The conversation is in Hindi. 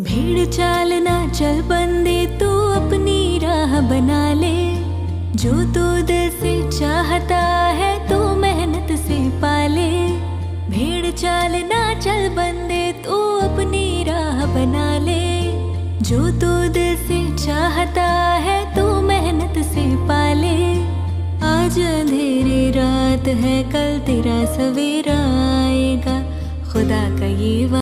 भीड़ चालना चल, बंदे तू अपनी राह बना ले। जो तू दिल से चाहता है तो मेहनत से पाले। भीड़ चालना चल, बंदे तू अपनी राह बना ले। जो तू दिल से चाहता है तो मेहनत से पाले। आज अंधेरी रात है, कल तेरा सवेरा आएगा। खुदा का ये